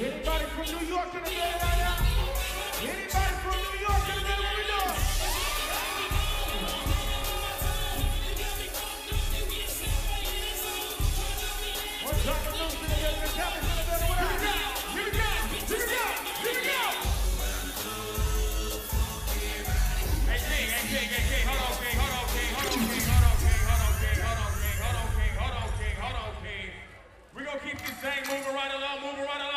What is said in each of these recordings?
Anybody from New York in the building right now? Anybody from New York in the building? we go! Here we go! Here we go! Here we go! Hey King! Hey King! Hey King! Hold on, King! Hold on, King! Hold on, King! Hold on, King! Hold on, King! Hold on, King! Hold on, King! Hold on, King! We gonna keep this thing moving right along, moving right along.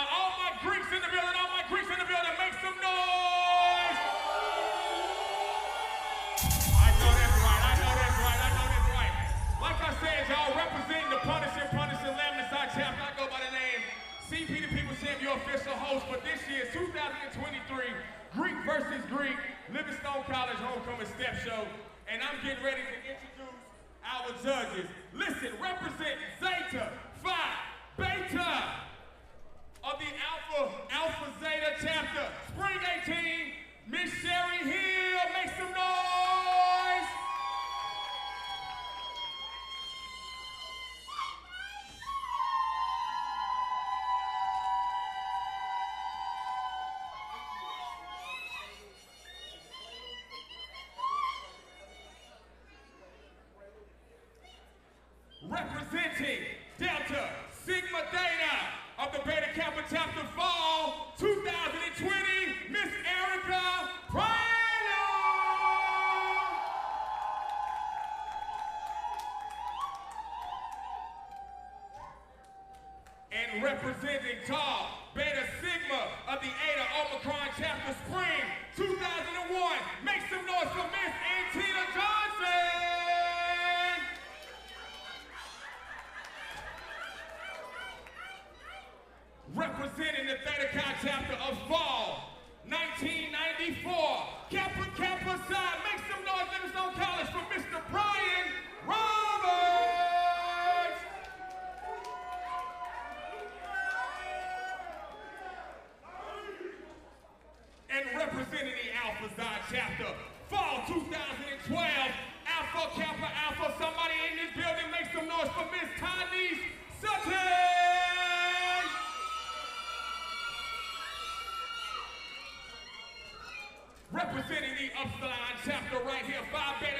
your official host for this year's 2023 Greek versus Greek Livingstone College Homecoming Step Show. And I'm getting ready to introduce our judges. Listen, represent Zeta Phi Beta of the Alpha Alpha Zeta chapter, Spring 18, Miss Sherry Hill. Make some noise! humanity. Representing the Upsilon chapter right here,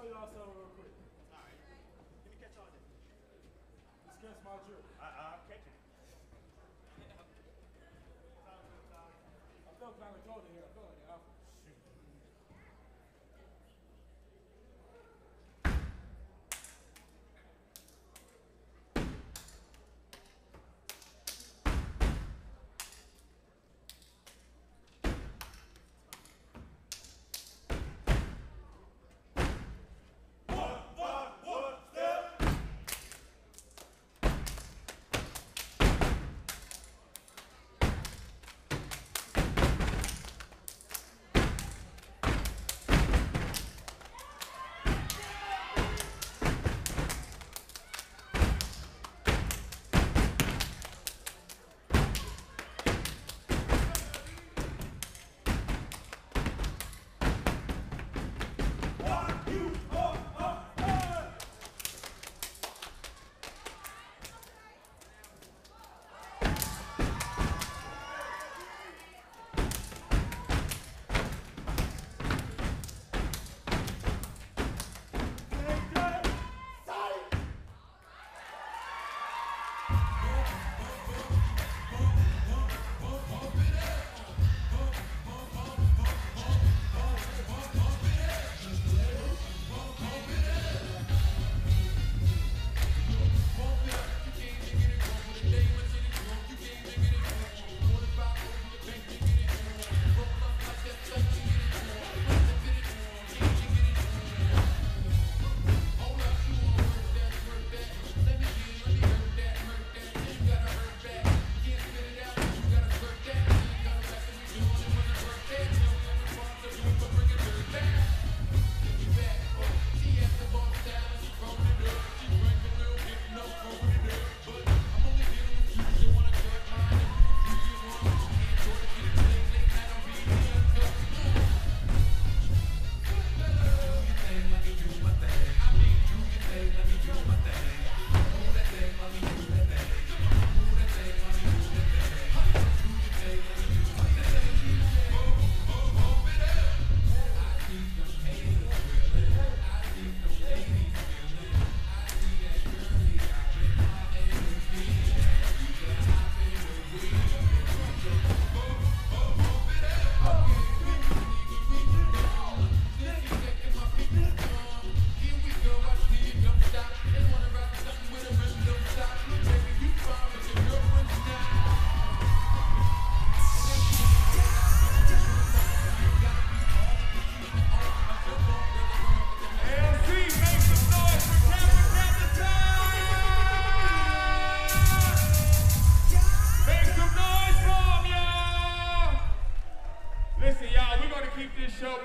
show y'all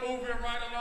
show moving right along.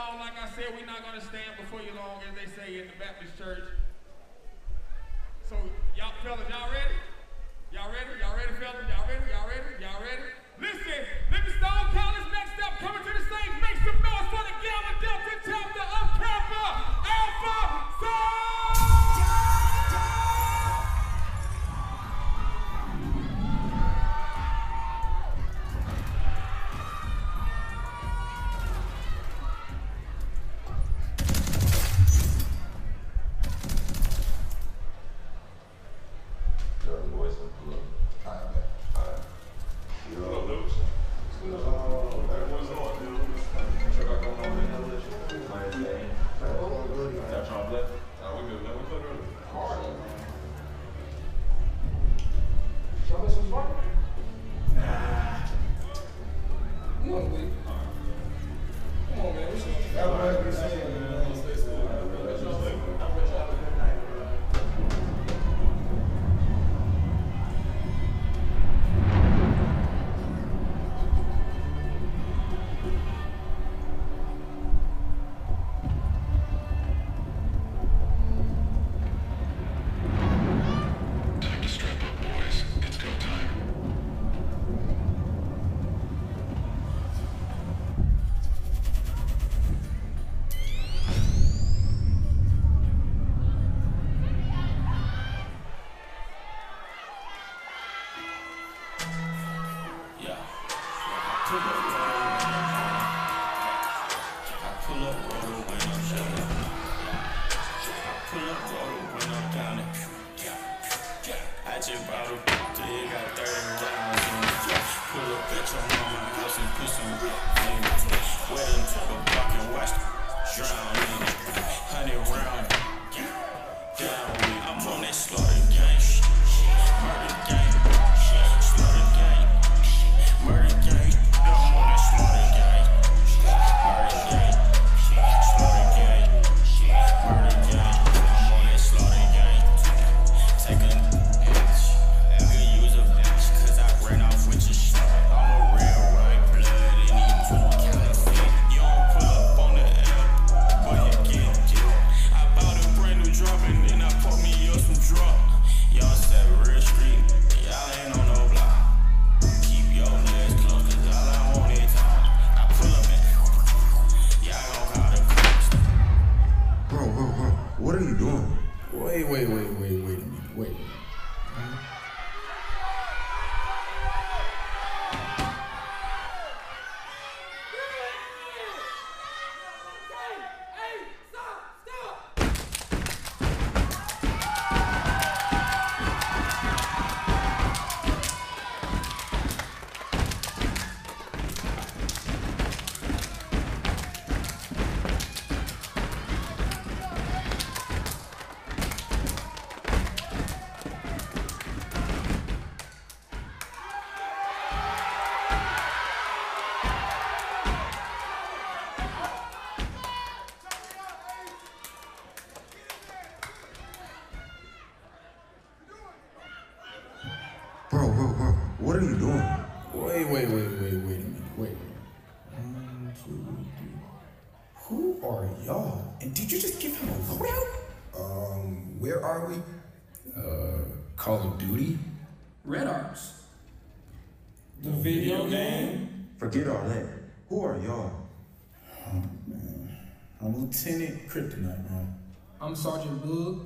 I'm Sergeant Boog,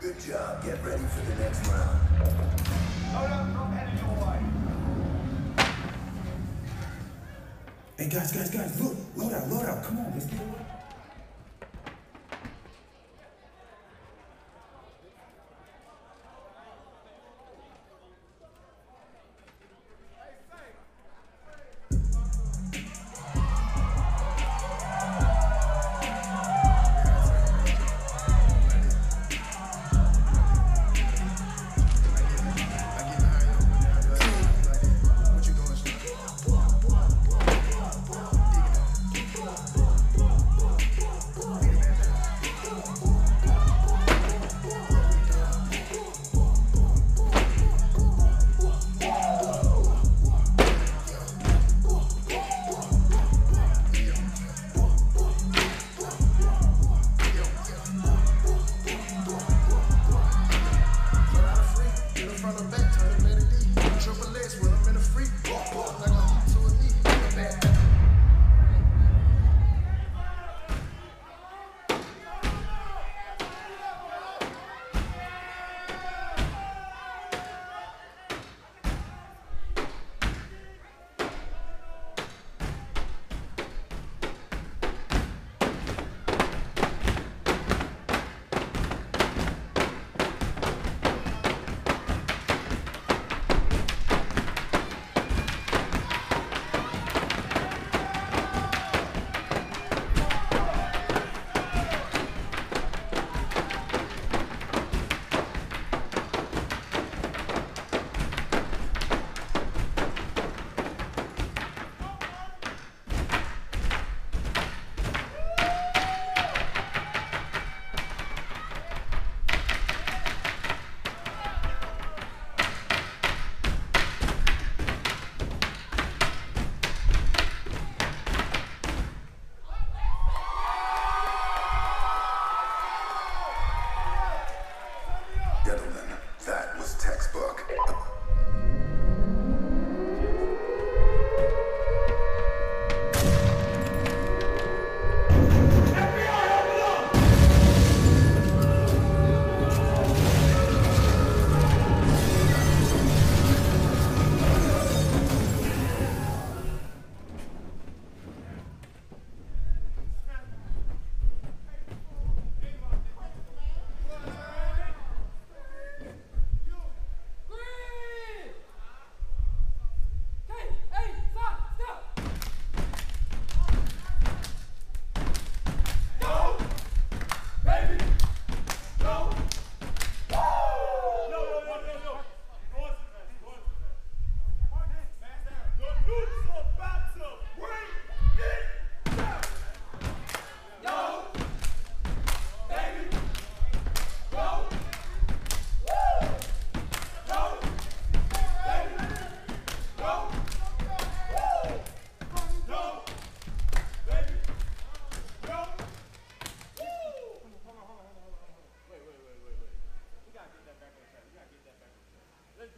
Good job. Get ready for the next round. Hold up, I'm headed your way. Hey guys, guys, guys, look, load out, load out, come on, let's get away.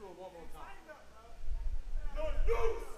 through it one more time. No, no.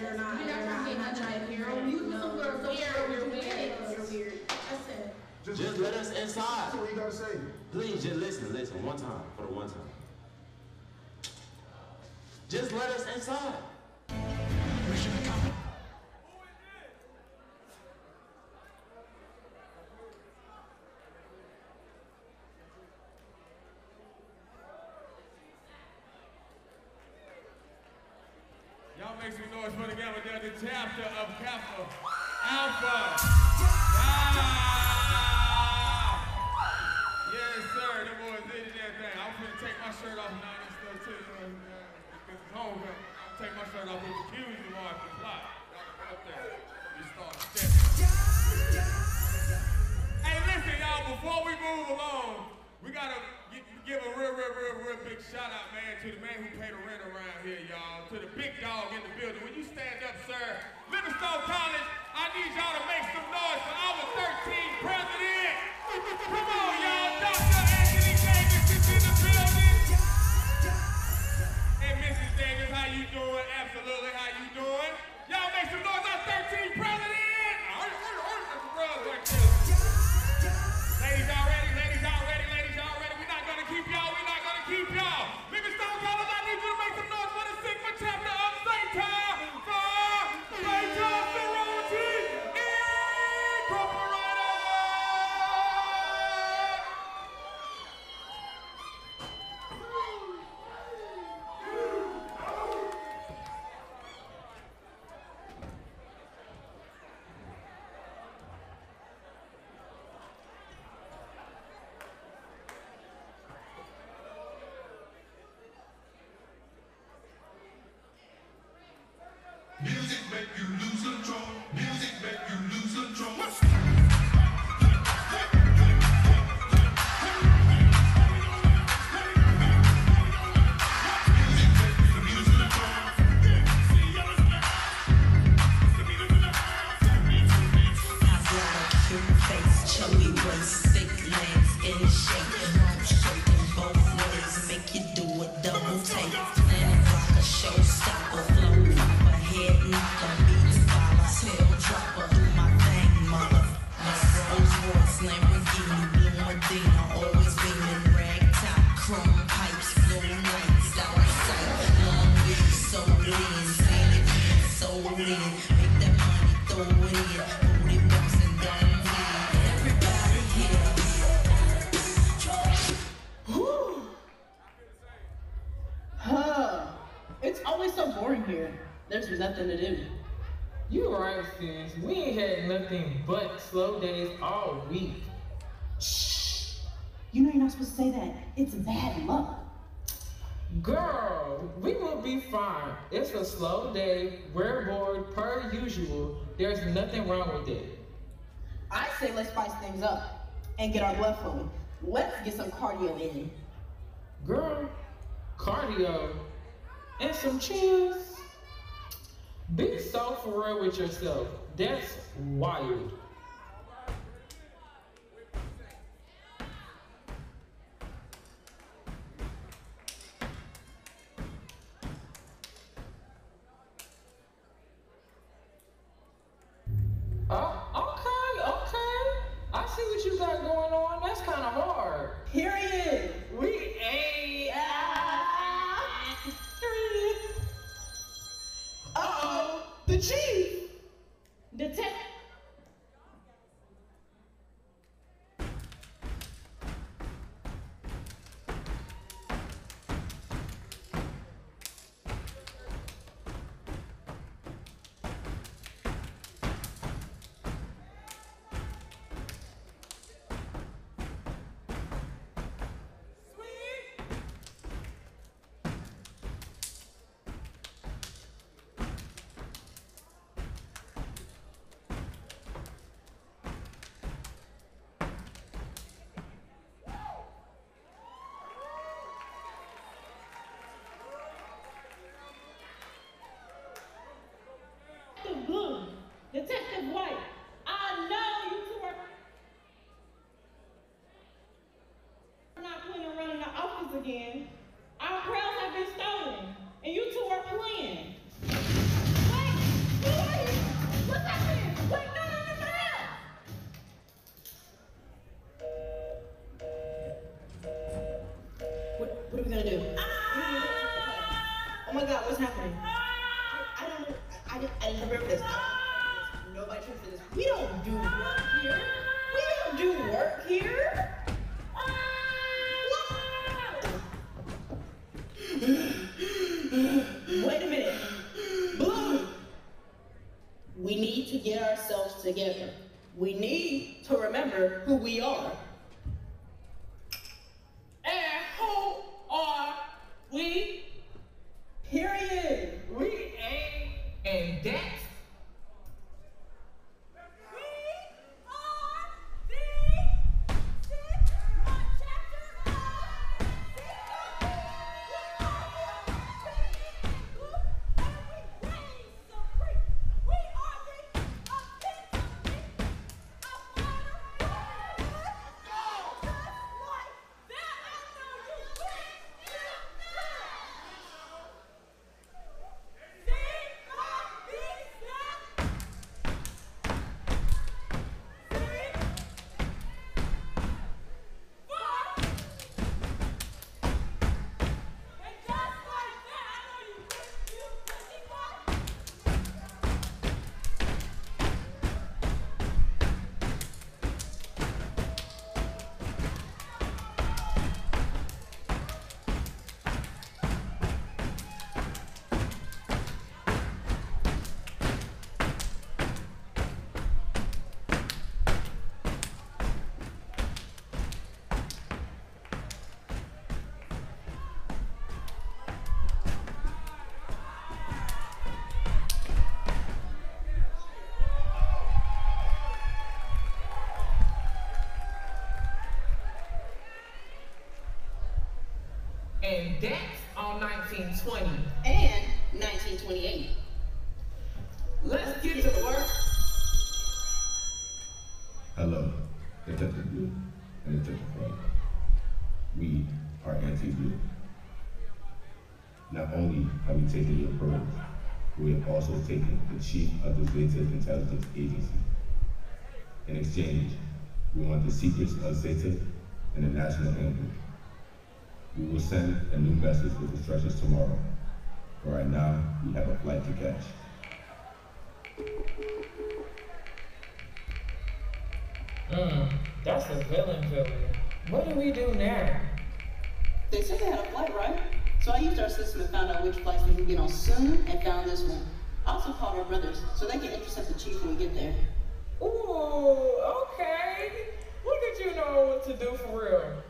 they're not, You're not, not, not trying to. You no, you're weird, you're weird. You're weird. Just, just let us inside. That's what you gotta say. Please, just listen, listen, one time, for the one time. Just let us inside. say let's spice things up and get our blood flowing. Let's get some cardio in. Girl, cardio and some cheese. Be so for real with yourself. That's wild. Huh? That's kind of hard. Period. We ate. Period. Uh oh. The chief. Detective. again. Our crowns have been stolen, and you two are playing. Wait, who are you? What's happening? Wait, no, no, no, no! What, what are we gonna do? Ah! Oh my god, what's happening? Ah! I, I don't know. I, I, didn't, I didn't remember this. Nobody trusted this. We don't do work here. We don't do work here. To get ourselves together. We need to remember who we are. 1920. And 1928. Let's get to work. Hello, Detective Blue and Detective White. We are anti-blue. Not only have we taken your pearls, we have also taken the chief of the Zeta Intelligence Agency. In exchange, we want the secrets of Zeta and the national anthem. We will send a new message with instructions tomorrow. But right now, we have a flight to catch. Mm, that's a villain villain. What do we do now? They said they had a flight, right? So I used our system and found out which flights we can get on soon and found this one. I also called our brothers so they can intercept the chief when we get there. Ooh, okay. Look at you know what to do for real.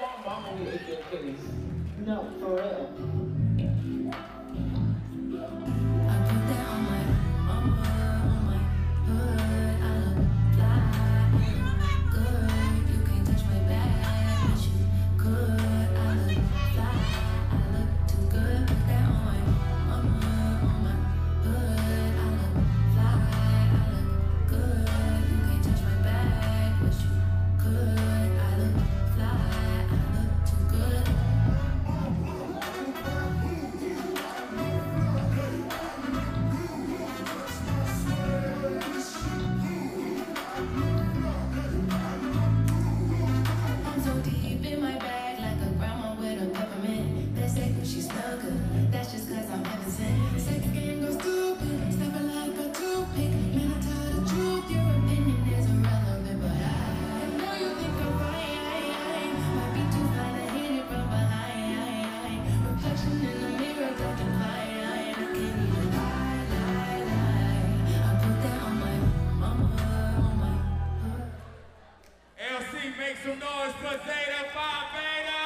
Mama your. No, for real. some noise for Zeta Phi Beta.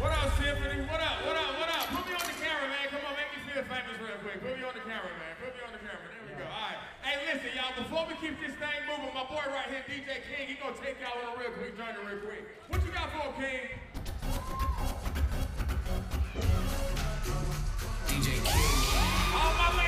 What up, Symphony? What up? What up? What up? Put me on the camera, man. Come on, make me feel famous real quick. Put me on the camera, man. Put me on the camera. There we go. All right. Hey, listen, y'all. Before we keep this thing moving, my boy right here, DJ King, he gonna take y'all on a real quick journey, real quick. What you got for King? DJ King. All my ladies.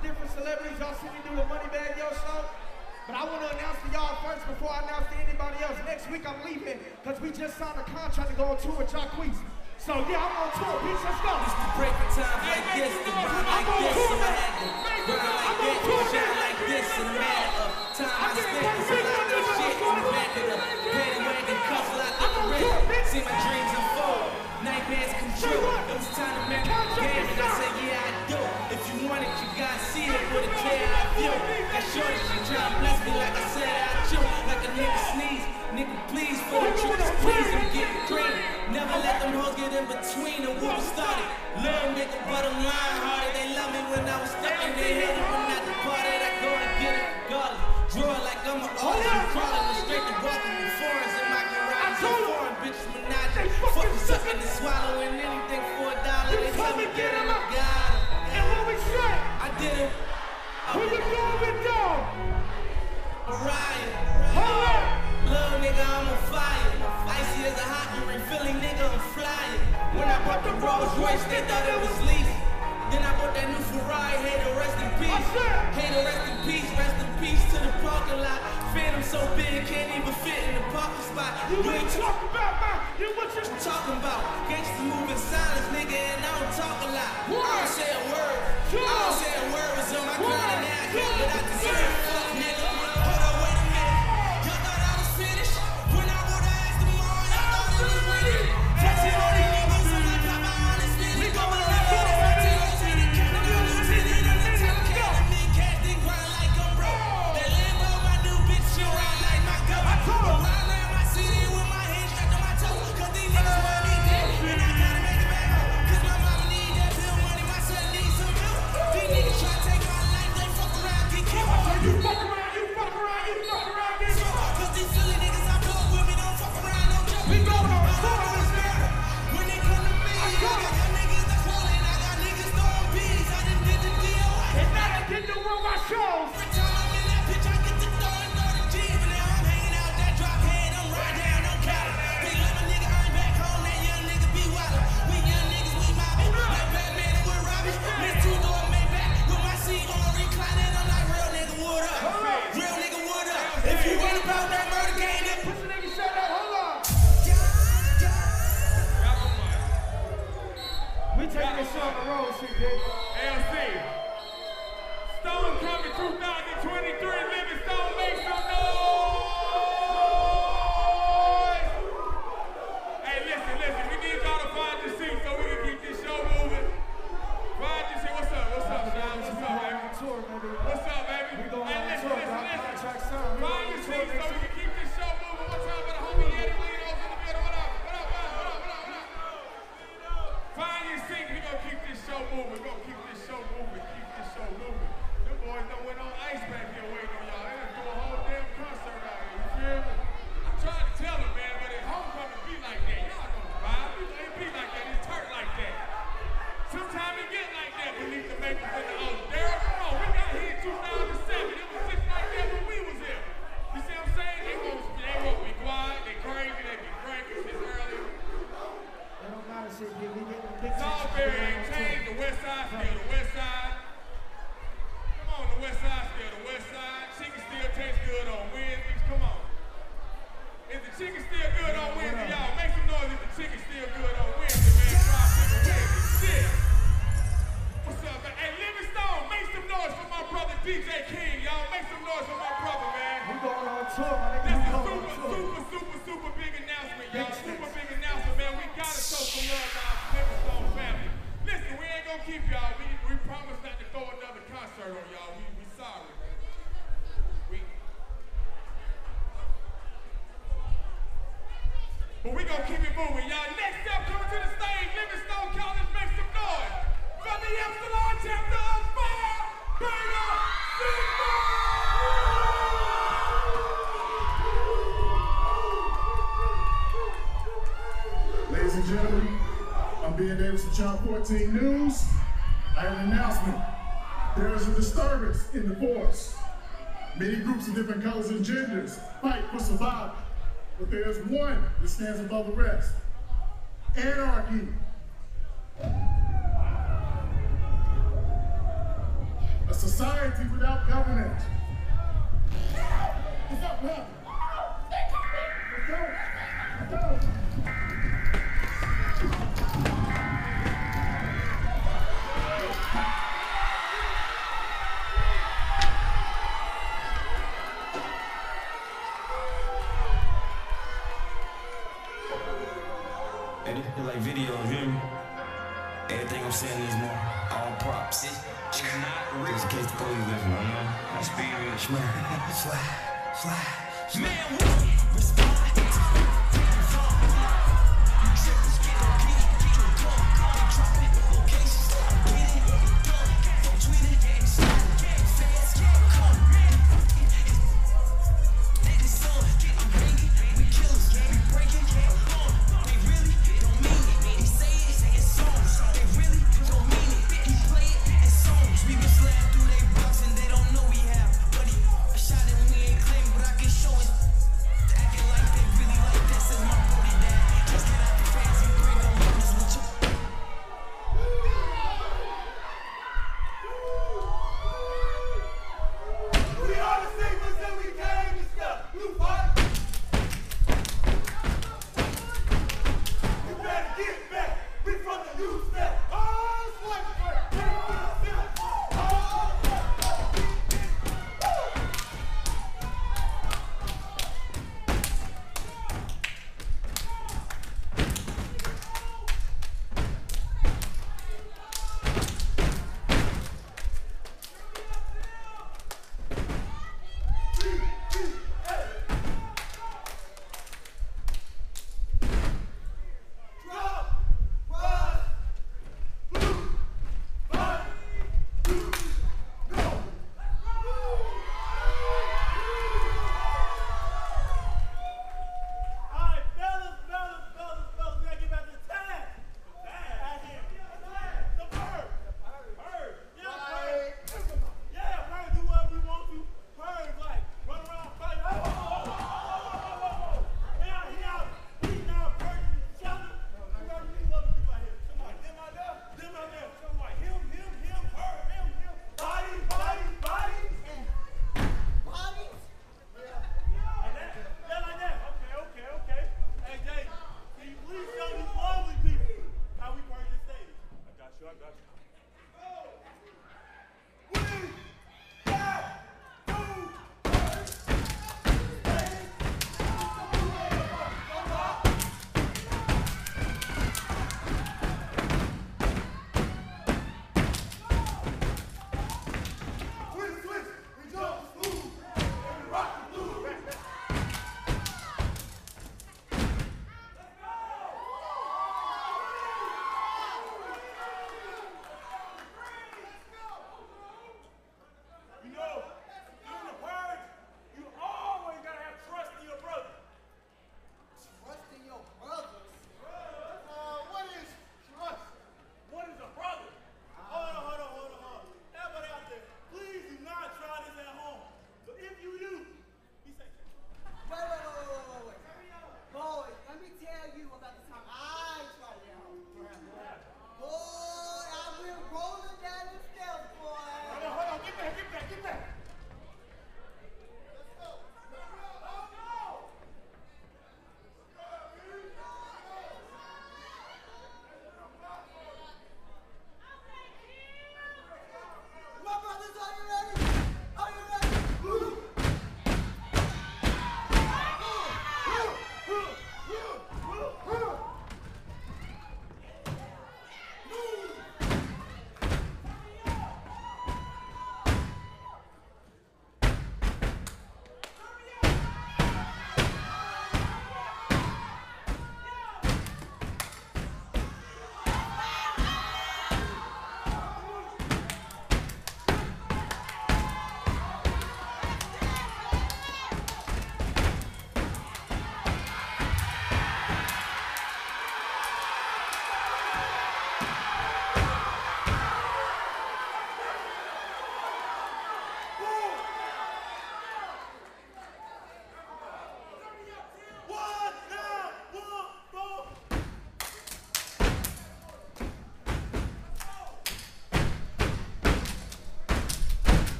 Different celebrities. Y'all see me do the Moneybagg Yo show. But I want to announce to y'all first before I announce to anybody else. Next week I'm leaving because we just signed a contract to go on tour with Jacquees. So yeah, I'm on tour, bitch. Let's go. Used to break for times like this, to rhyme like this, so I had to grind like that, shine like this, in a matter of time I spent, so I got shit in the back of the paddy wagon, cuffs locked up the wrist, see my dreams unfold, nightmares come true, it was time to make a game, and I said, yeah, I do, if you want it, you gotta see it with a clear eye view, that shorty, she tryna bless me like I said I do, like a nigga sneeze, nigga please, for the truth, please, I'm getting green, never let them hoes get in between of what we started. Little nigga, bottom line hearted. They love me when I was stuck and they hate it when I departed. I go and get it regardless. Draw like I'm an artist. Crawling the straight to walking with foreigns in my garage. Foreign bitches menage. Fucking sucking and swallowing anything for a dollar. They tell me get it, did. Who you dog? Mariah. Hold up. Little nigga, I'm on fire. Icy as a hot and Philly nigga, I'm flying. When I bought the Rolls Royce, they thought it was lease. Then I bought that new Ferrari, hey, to rest in peace. Hey, to rest in peace, rest in peace to the parking lot. Phantom so big, can't even fit in the parking spot. You ain't talking about my, you what you talking about? Gangsters moving silence, nigga, and I don't talk a lot. I don't say a word. I don't say a and 14 News, I have an announcement. There is a disturbance in the force. Many groups of different colors and genders fight for survival, but there's one that stands above the rest. Anarchy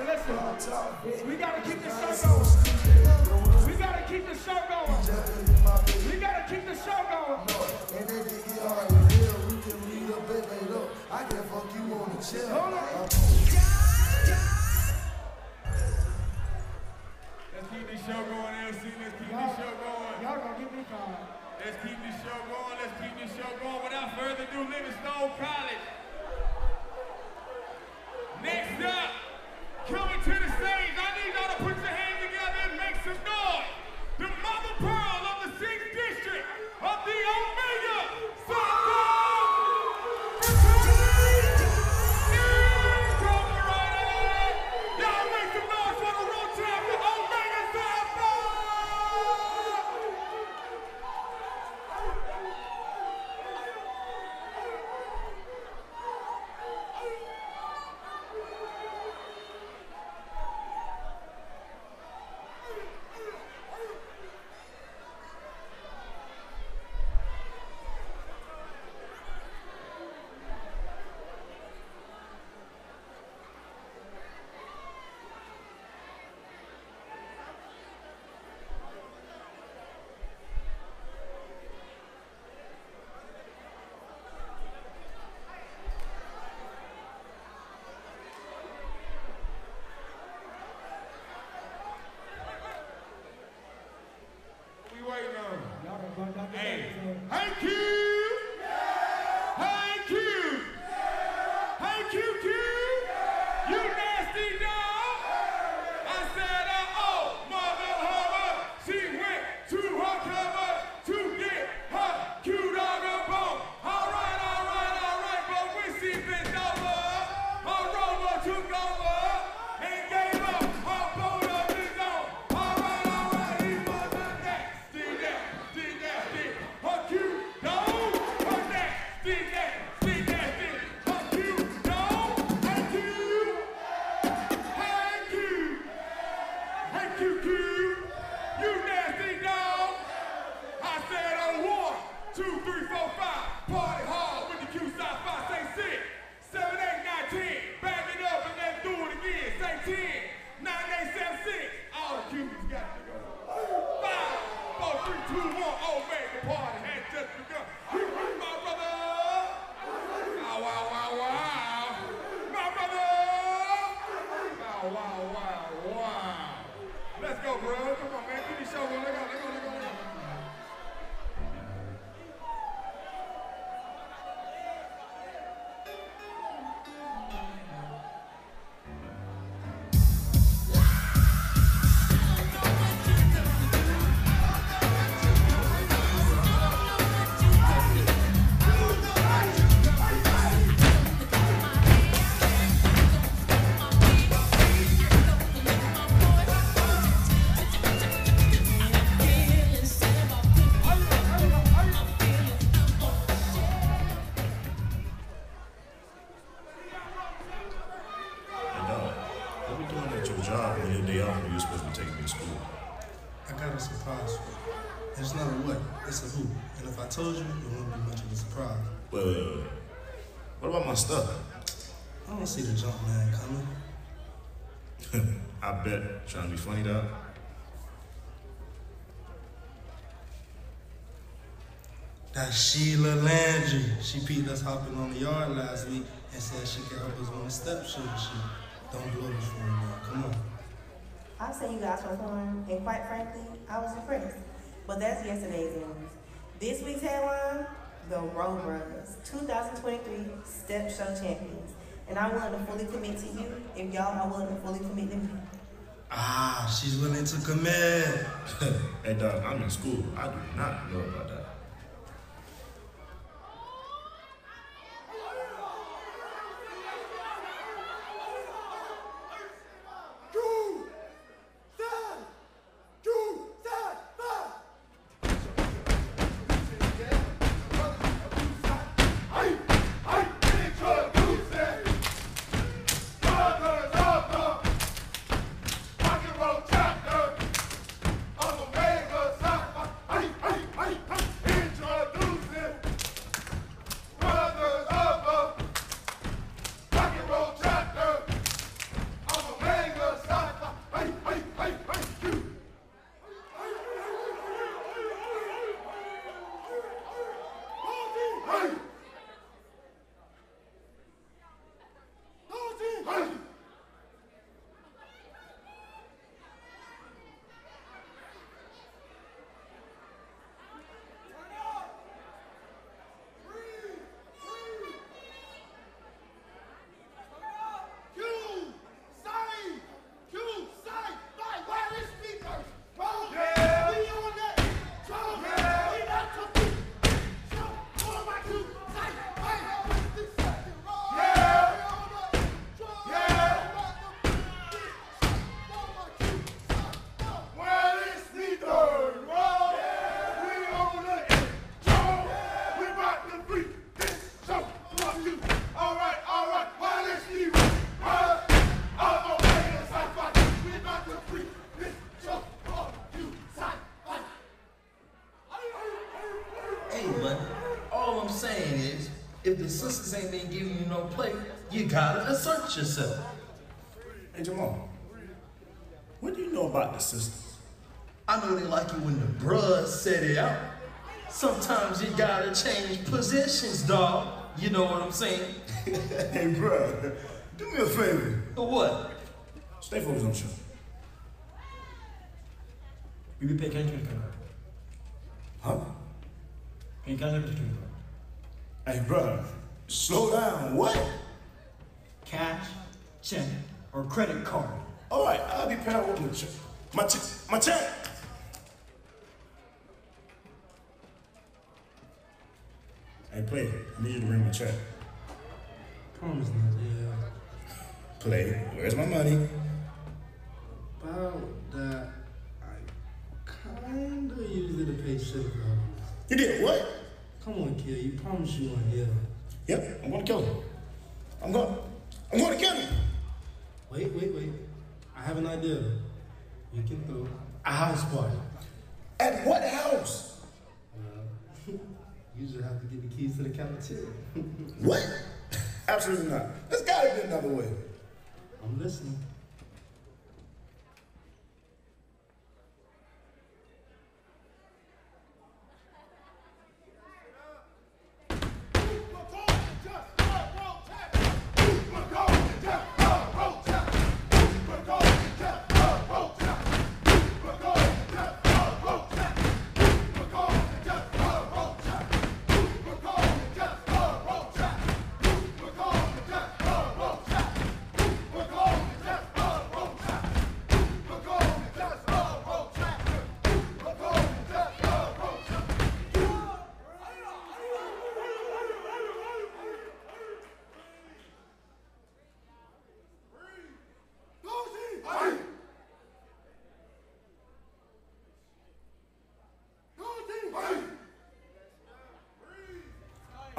listen, listen. We gotta keep this show going. We gotta keep the show going. We gotta keep the show going. Let's keep this show going, LC. Let's keep this show going. Y'all gonna get me fired. Let's keep this show going. Let's keep this show going. Without further ado, Livingstone College. Next up. Coming to the stage, I need y'all to That's Sheila Landry. She peeped us hopping on the yard last week and said she can help us on the step so She don't blow this for me. Come on. I'll say you guys perform, and quite frankly, I was impressed. But that's yesterday's news. This week's headline, the Road Runners, 2023 Step Show Champions. And I'm willing to fully commit to you if y'all are willing to fully commit to me. Ah, she's willing to commit. hey, dog, I'm in school. I do not know about that. You gotta assert yourself. Hey, Jamal, what do you know about the sisters? I know they like you when the bruh set it out. Sometimes you gotta change positions, dog. You know what I'm saying? hey, bruh, do me a favor. What? Stay focused on the show. You be paying attention to camera. Huh? Paying attention to camera. Hey, bruh, slow down. What? Cash, check, or credit card. All right, I'll be paying with my check. My check. My check. Hey, play. I need you to bring my check. Promise not, yeah. Play. Where's my money? About that, I kinda used it to pay shit You did what? Come on, kid. You promised you weren't here. Yep, I'm gonna kill him. I'm going. I'm going to kill him. Wait, wait, wait. I have an idea. We can throw a house party. At what house? Uh, you just have to get the keys to the cafeteria. What? Absolutely not. There's gotta be another way. I'm listening.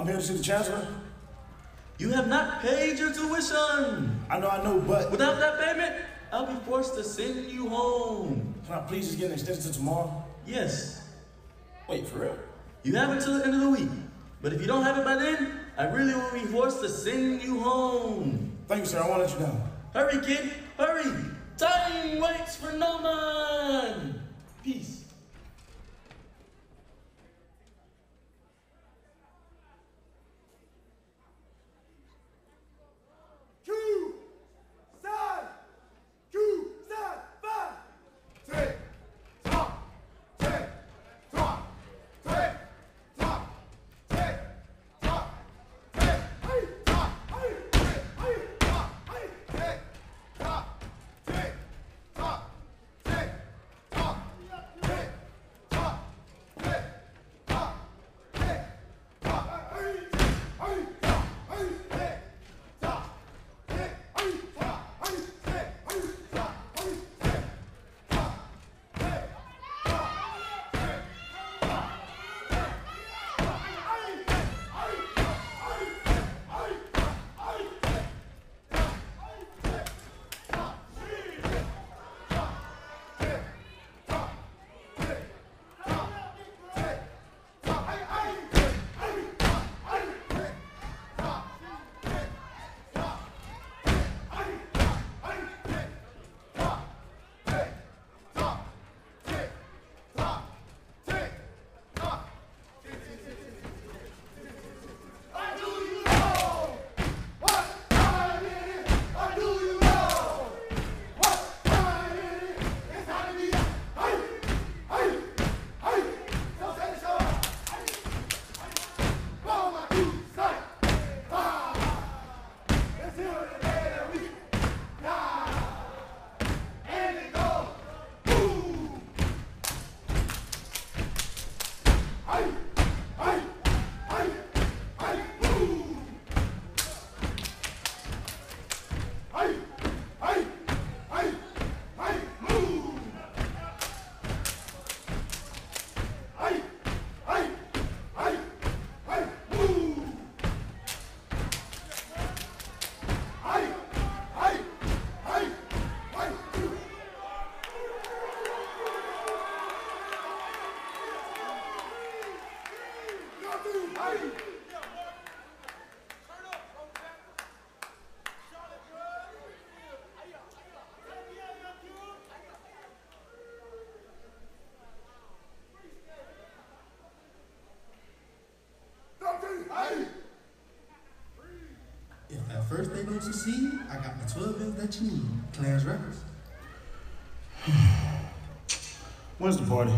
I'm here to see the chancellor. You have not paid your tuition. I know, I know, but without that payment, I'll be forced to send you home. Can I please just get an extension to tomorrow? Yes. Wait, for real? You have until the end of the week. But if you don't have it by then, I really will be forced to send you home. Thank you, sir. I won't let you down. Hurry, kid. Hurry. Time waits for no man. see, I got the 12 inch that you need. Clans Records. When's the party?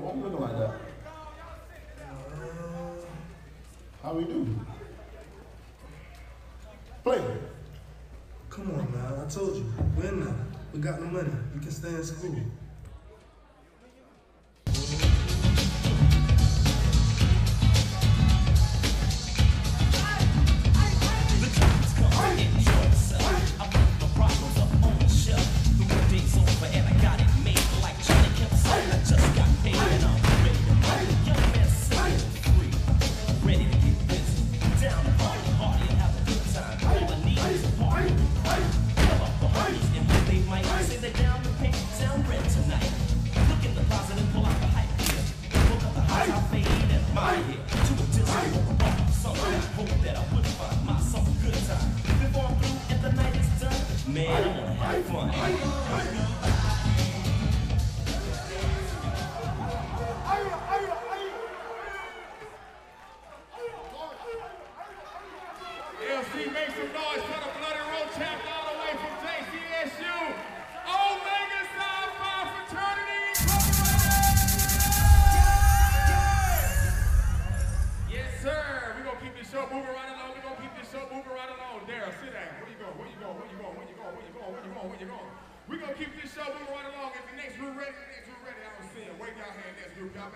What, what we looking like that? How we do? Play. Come on, man. I told you. We're in. We got no money. You can stay in school.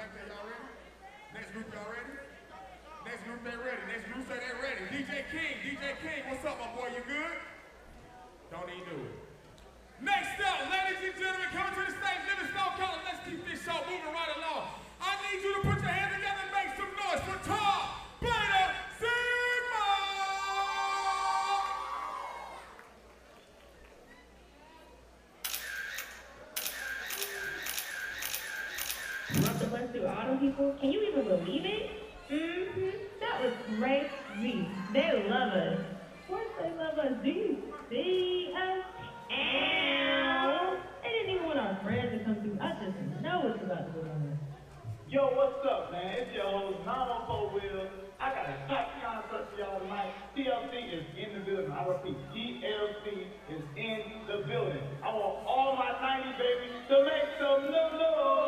back there, y'all ready? Next group, y'all ready? Next group, they ready. Next group say they ready. DJ King, DJ King, what's up, my boy? You good? Don't even do it. Next up, ladies and gentlemen, coming to the stage, Living Stone Color. Let's keep this show moving right along. I need you to put your hands together people. Can you even believe it? Mm-hmm. That was crazy. They love us. Of course they love us. Do you see us? Ow! They didn't even want our friends to come through. I just know it's about to go on. Yo, what's up, man? It's your host, Mama I got a hot concert for y'all tonight. TLC is in the building. I repeat, TLC is in the building. I want all my 90 babies to make some noise.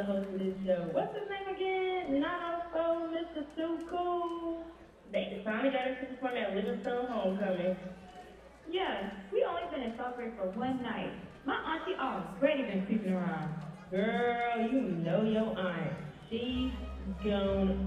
the host of this show. What's his name again? Not so Mr. Too Cool. They finally got us to perform at Livingstone Homecoming. Yeah, we only been in Salisbury for one night. My auntie already been creeping around. Girl, you know your aunt. She's gone.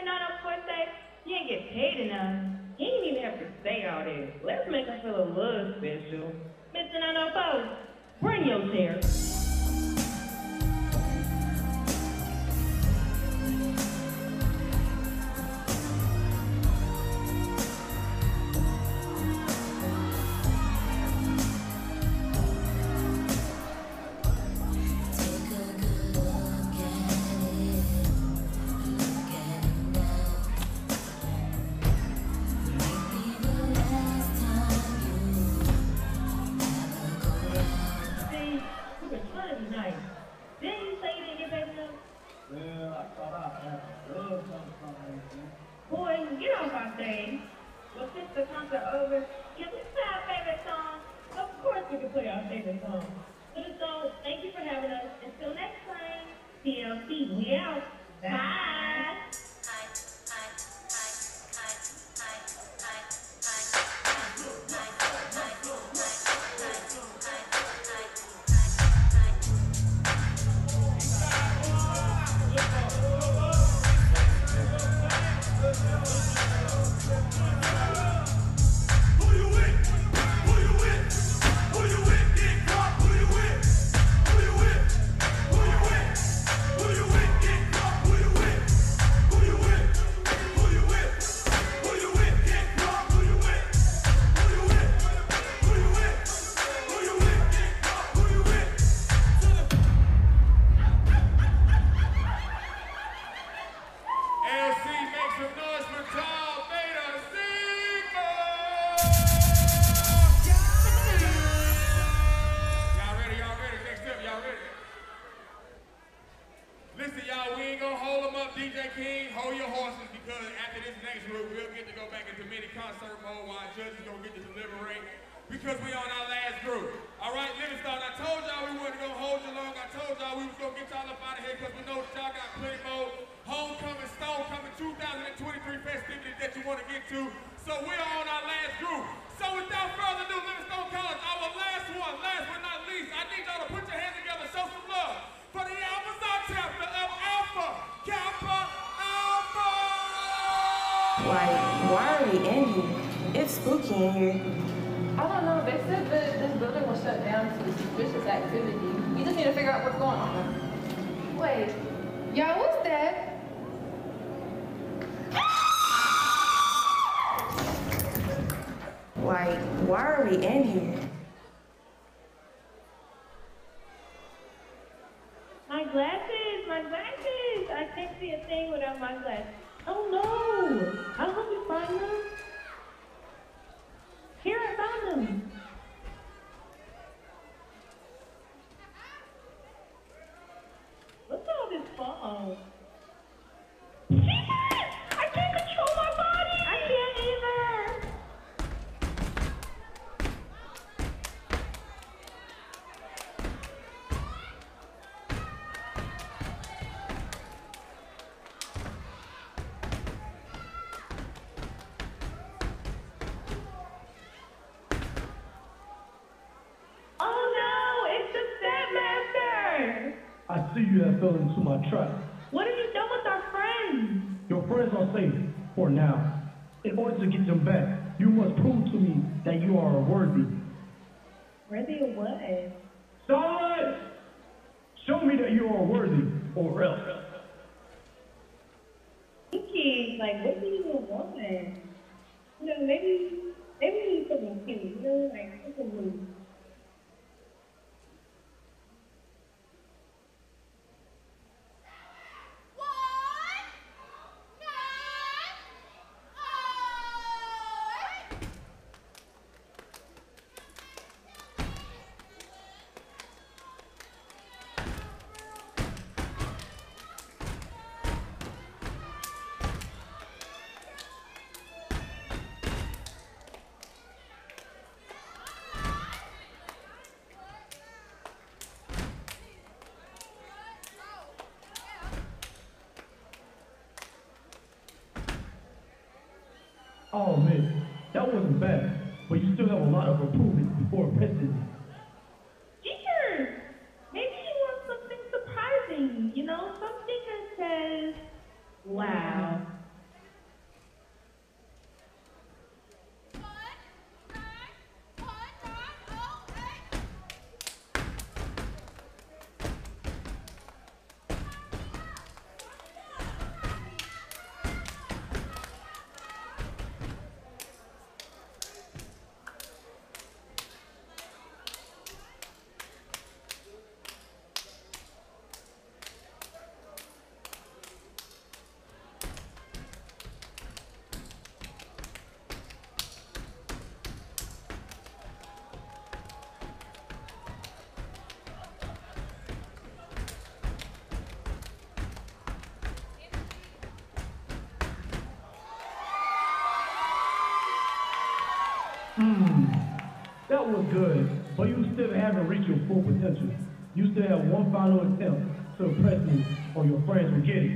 sitting on no forte, he ain't get paid enough. He ain't even have to stay out there. Let's make him feel a little special. Missing on oh Nano Post, bring your chair. because we on our last that I see you have fell into my trap. What have you done with our friends? Your friends are safe for now. In order to get them back, you must prove to me that you are worthy. Worthy of what? Starlight! Show me that you are worthy, or else. Pinky, like, what do you even want? You know, maybe, maybe we need something cute, you know, like, something new. Oh man, that wasn't bad, but you still have a lot of improvement before presidency. Haven't reached your full potential. You still have one final attempt to impress me, or your friends will get it.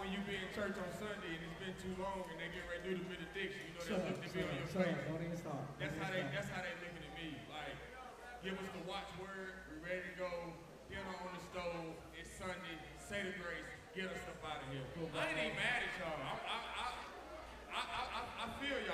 when you be in church on Sunday and it's been too long and they get ready to do the benediction, you know they look to be on your face. Don't even start. That's how they that's how they looking at me. Like, give us the watchword. we ready to go, dinner on the stove, it's Sunday, say the grace, get us up out of here. I ain't mad at y'all. I I I I, I, I feel you.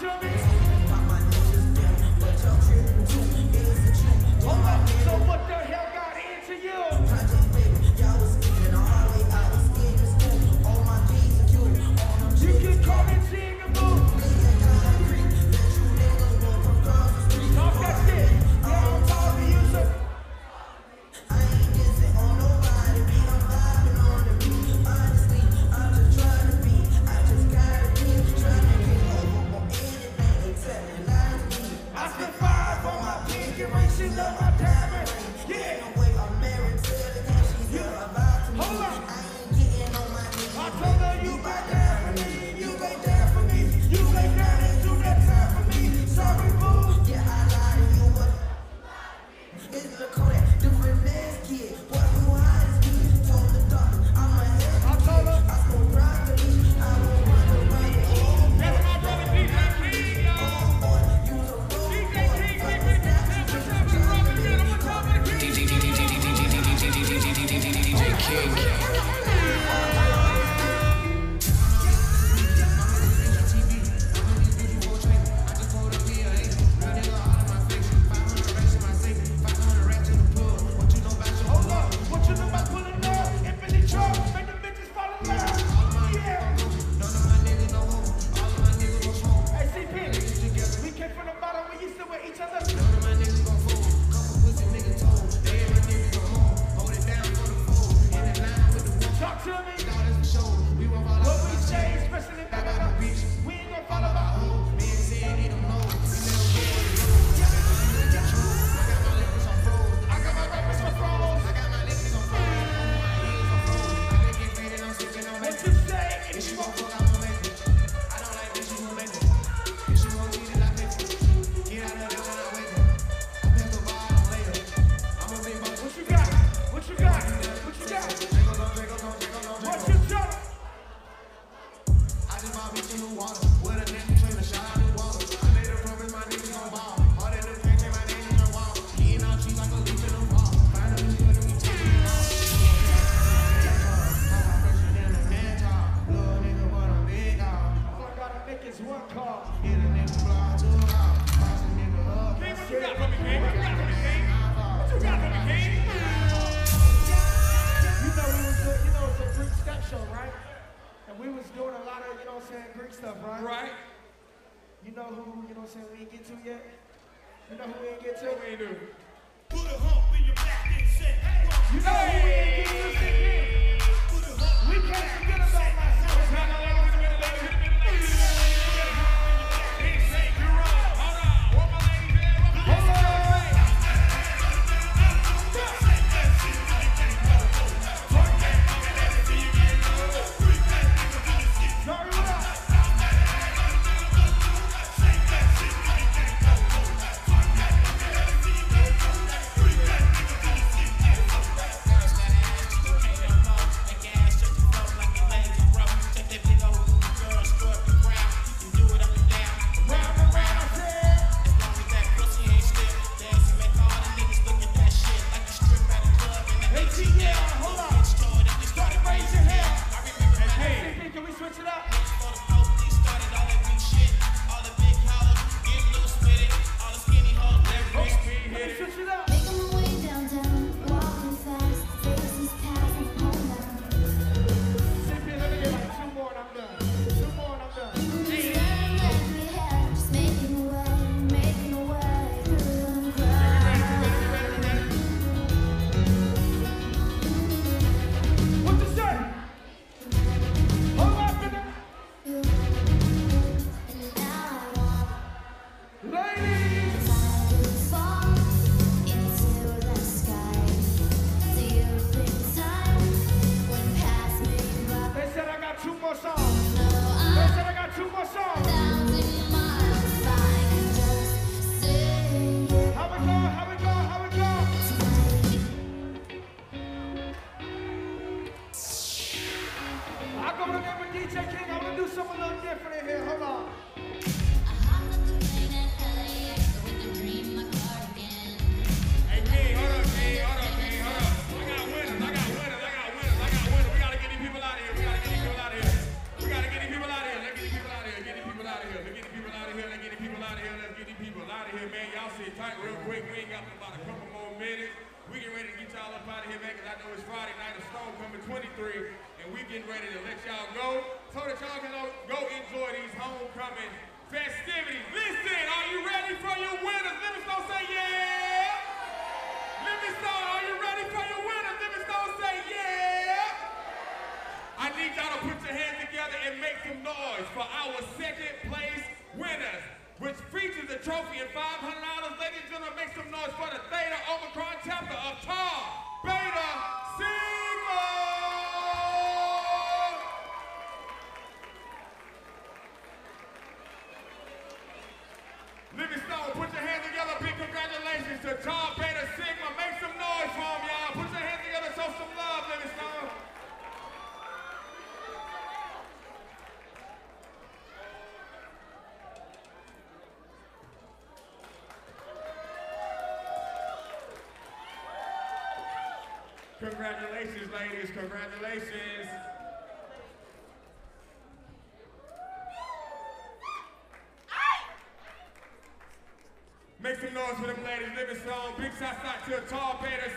to me. Congratulations, ladies. Congratulations. Make some noise for them ladies. Livingstone. Big shout out to a tall beta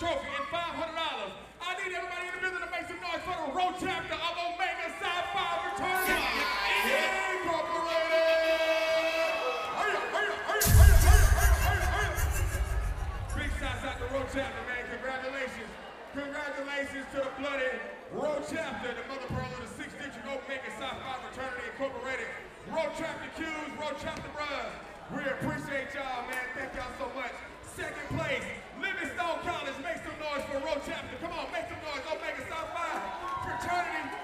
trophy and $500. I need everybody in the building to make some noise for the Rho chapter of Omega Psi Phi Fraternity Incorporated. Hurry up, hurry up, hurry up, hurry up, hurry up, hurry up, hurry up. Big shots out the Rho chapter, man. Congratulations. Congratulations to the bloody Rho chapter, the mother pearl of the six-digit Omega Psi Phi Fraternity Incorporated. Rho chapter Q's, Rho chapter bros. We appreciate y'all, man. Thank y'all so much. Second place, Stone College, make some noise for Rho Chapter. Come on, make some noise, Omega Psi Phi fraternity.